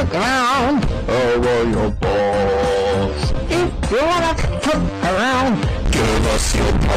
the ground. Over your balls. If you wanna fuck around, Give us your balls.